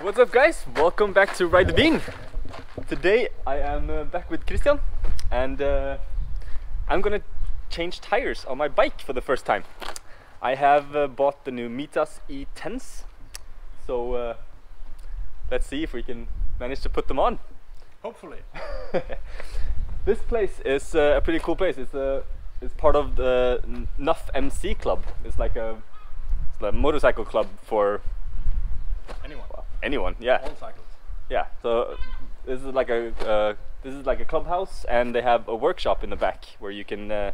What's up guys? Welcome back to Ride the Bean. Today I am uh, back with Christian and uh, I'm gonna change tires on my bike for the first time. I have uh, bought the new Mitas E10s so uh, let's see if we can manage to put them on. Hopefully. This place is uh, a pretty cool place. It's a it's part of the NAF MC Club. It's like a, it's a motorcycle club for Anyone. Anyone. Yeah. All cycles. Yeah, so this is like a uh, this is like a clubhouse, and they have a workshop in the back where you can uh,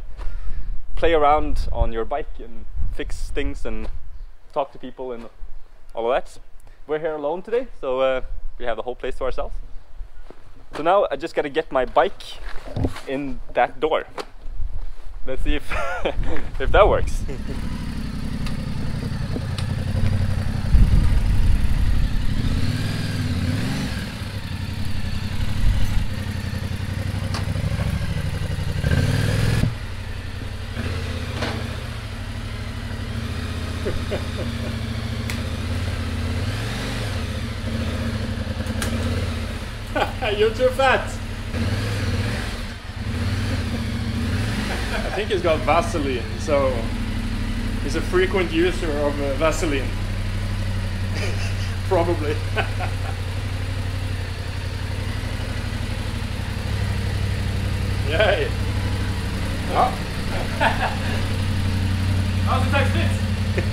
play around on your bike and fix things and talk to people and all of that. We're here alone today, so uh, we have the whole place to ourselves. So now I just gotta get my bike in that door. Let's see if if that works. You're too fat! I think he's got Vaseline, so he's a frequent user of uh, Vaseline. Probably. Yay! Ja. How's the tax fit? One,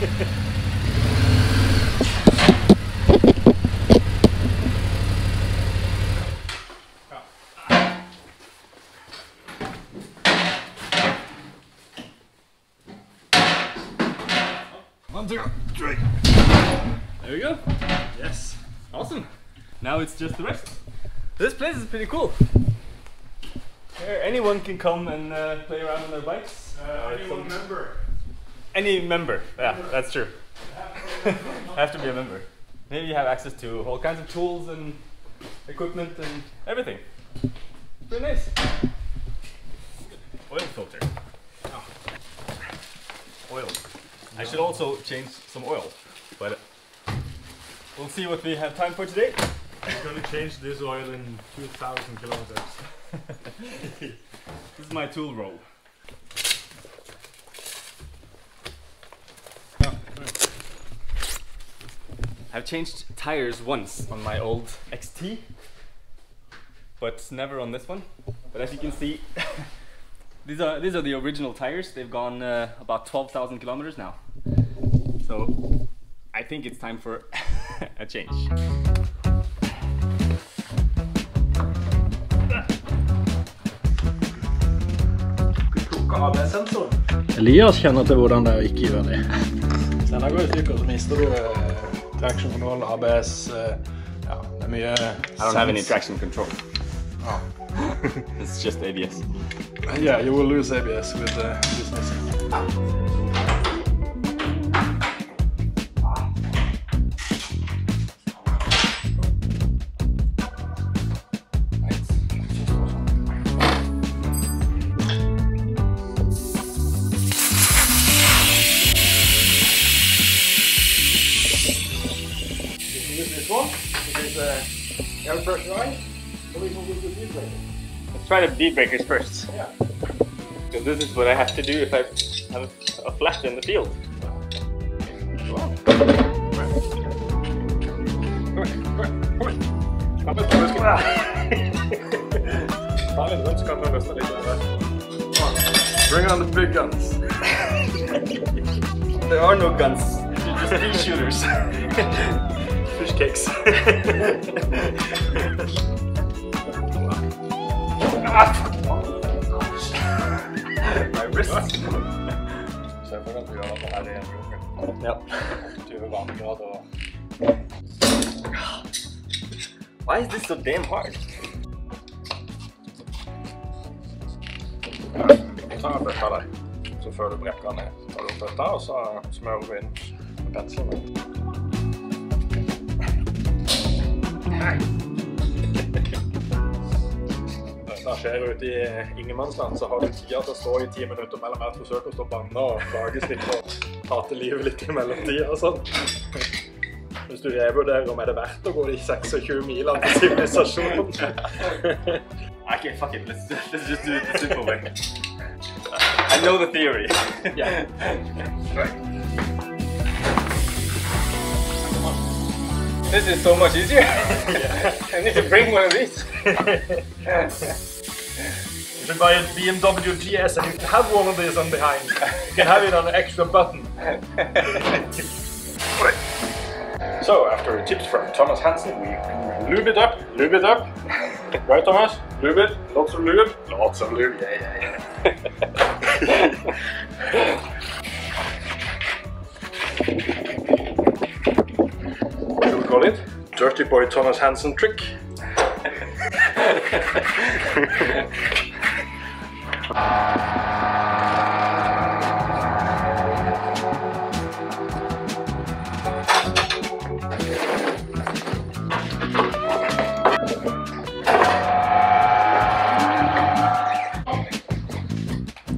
two, three. There we go. Yes. Awesome. Now it's just the rest. This place is pretty cool. Here, anyone can come and uh, play around on their bikes. Uh, anyone member? Any member. Yeah, that's true. have to be a member. Maybe you have access to all kinds of tools and equipment and everything. Pretty nice. Oil filter. Ah. Oil. I should also change some oil, but we'll see what we have time for today. I'm gonna change this oil in 2000 kilometers. This is my tool roll. I've changed tires once on my old XT, but never on this one. But as you can see, these are these are the original tires. They've gone uh, about 12,000 kilometers now. So I think it's time for a change. ABS-sensor. Elias kjenner til hvordan det er å ikke gjøre det. Hvis denne går i stykker, så mister du eh, traction control, ABS Ja, det er mye I don't have any traction control. it's just ABS. Yeah, you will lose ABS with uh, this. Let's try the bead breakers first. Yeah. Because this is what I have to do if I have a flat in the field. Ta med två ska- Ta lite runt så kan du rösta lite. Bring on the big guns. There are no guns. They're just pea shooters. Fish cakes. Jag får inte göra det här igen. Yep. Why is this so damn hard? Ta en bøtta der. Så før du brekker ned, tar du opp og så smører du inn med penselen. Dette skjer ute i ingenmannsland, så har du tida til å stå i ti minutter mellom hvert forsøk og stå og banne og klages litt og hate livet litt i mellomtida og sånn. Hvis du revurderer om er det verdt å gå de 26 milene til sivilisasjonen. Okay, fuck it. Let's let's just do it the simple way. I know the theory. yeah. This is so much easier. I need to bring one of these. You should buy a BMW GS and you can have one of these on behind. You can have it on an extra button. So, after tips from Thomas Hansen, we lube it up, lube it up. Right, Thomas? Lube it, lots of lube, lots of lube. Yeah, yeah, yeah. what do we call it? Dirty Boy Thomas Hansen trick.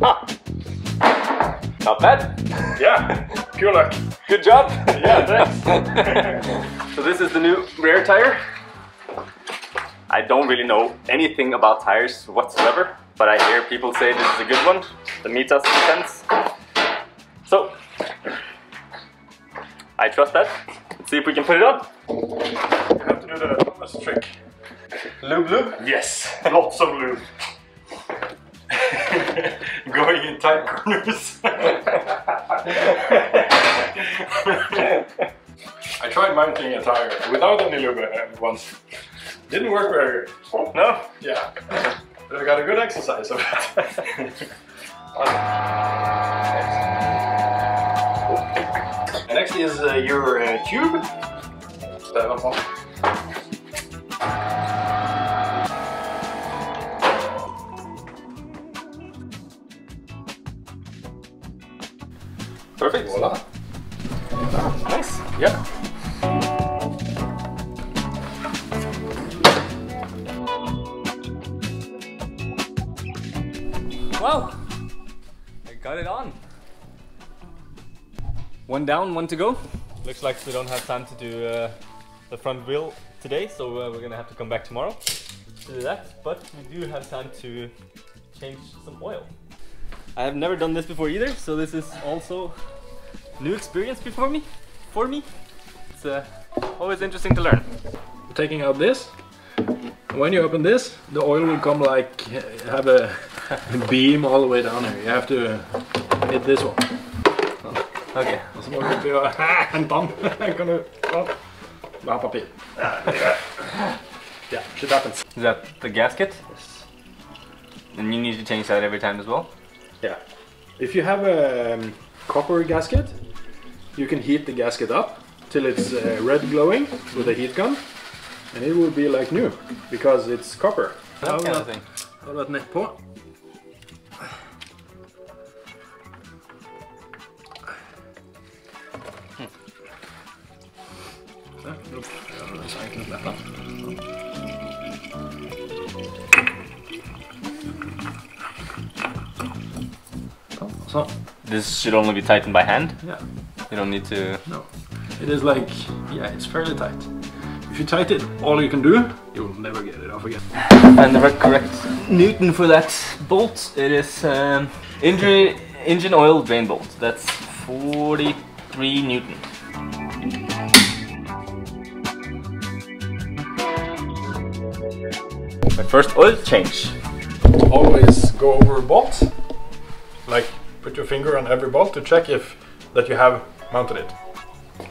Ah. Not bad. Yeah, pure luck. Good job. Yeah, thanks. so this is the new rear tire. I don't really know anything about tires whatsoever, but I hear people say this is a good one that meets us fence. So I trust that. Let's see if we can put it on. You have to do the Thomas trick. Lube lube. Yes, lots of lube. Going in tight corners. I tried mounting a tire without any lube uh, once. Didn't work very good. No? Yeah. But I got a good exercise of it. And Next is uh, your uh, tube. Perfect. Voila. Nice. Yeah. One down, one to go. Looks like we don't have time to do uh, the front wheel today, so uh, we're gonna have to come back tomorrow to do that. But we do have time to change some oil. I have never done this before either, so this is also new experience before me. For me, it's uh, always interesting to learn. Taking out this. When you open this, the oil will come like have a beam all the way down here. You have to hit this one. Okay. Og så må vi oppi og hente den. Kan du ta Du har papir. Yeah, shit happens. Is that the gasket? Yes. And you need to change that every time as well. Yeah. If you have a um, copper gasket, you can heat the gasket up till it's uh, red glowing with a heat gun, and it will be like new because it's copper. That kind of thing. Har du et nett på? Vi så enkelt dette. This should only be tightened by hand. yeah, You don't need to. no. It is like, yeah, it's fairly tight. If you tighten it all you can do, you'll never get it off again. And the correct Newton for that bolt. It is um, engine engine oil drain bolt. That's 43 Newton. My first oil change. always go over a bolt, like put your finger on every bolt to check if that you have mounted it.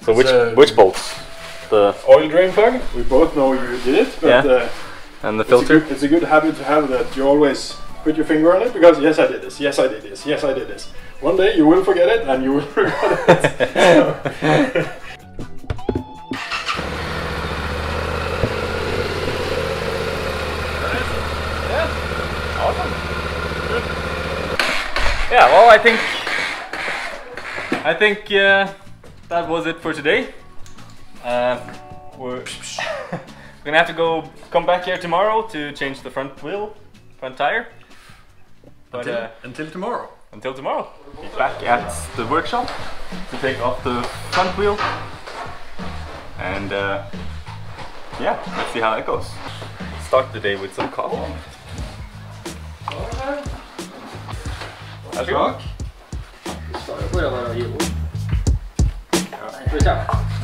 So which So- which bolts? The Oil drain plug, we both know you did it, but Yeah. uh, and the it's, a filter. good, it's a good habit to have that you always put your finger on it because yes I did this, yes I did this, yes I did this. One day you will forget it and you will regret it. Yeah. Well, I think I think uh, that was it for today. Uh, we're we're gonna have to go come back here tomorrow to change the front wheel, front tire. But until, uh, until tomorrow. until tomorrow, be back at the workshop to take off the front wheel And uh, yeah, let's see how that goes. Start the day with some coffee. er svak. Du skal jo gå gjennom gi ord. Ja.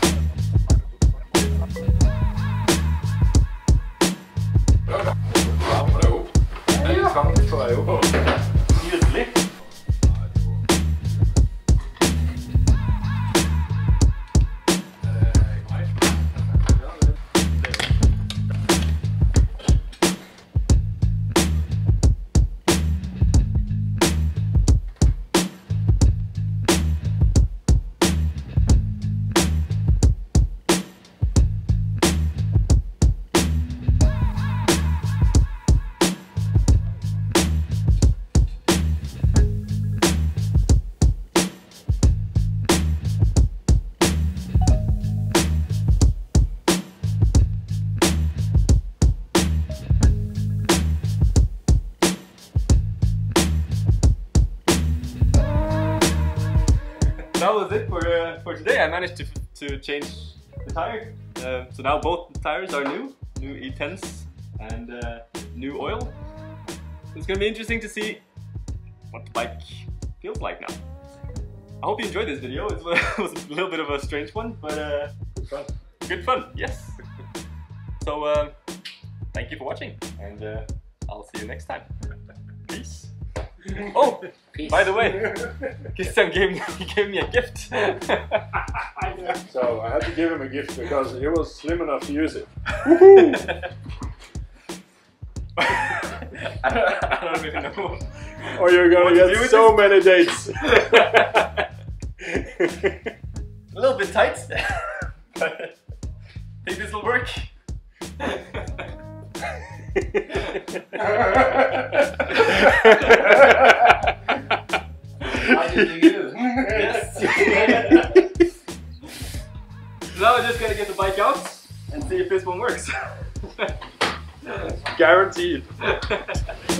Today. I managed to to change the tire. Uh, so now both tires are new, new E10s and uh, new oil. It's gonna be interesting to see what the bike feels like now. I hope you enjoyed this video. It was, a little bit of a strange one, but uh, Good fun. good fun. Yes. so uh, thank you for watching, and uh, I'll see you next time. Peace. Oh, by the way, Christian gave me, he gave me a gift. So I had to give him a gift because he was slim enough to use it. I don't, I don't even know. Or you're gonna to do get so many dates. a little bit tight, but think this will work. How did you yes. now I'm just gonna get the bike out and see if this one works. Guaranteed.